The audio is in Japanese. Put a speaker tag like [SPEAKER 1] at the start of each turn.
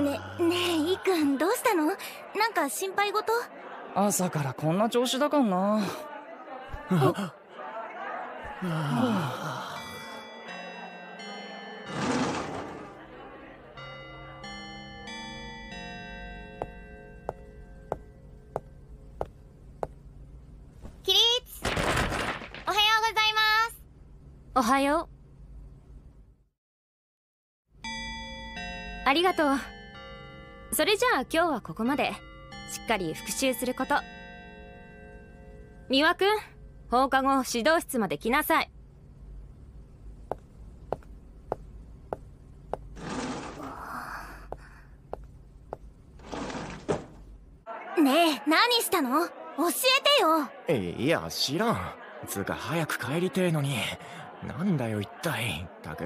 [SPEAKER 1] ねねえいくんどうしたの？なんか心配事？
[SPEAKER 2] 朝からこんな調子だかんな。
[SPEAKER 1] 起立おはようございます。
[SPEAKER 3] おはよう。ありがとうそれじゃあ今日はここまで。しっかり復習すること。三輪くん放課後指導室まで来なさい。
[SPEAKER 1] ねえ何したの？教えてよ。
[SPEAKER 4] いや知らん。つうか早く帰りてえのに。なんだよ一体。たく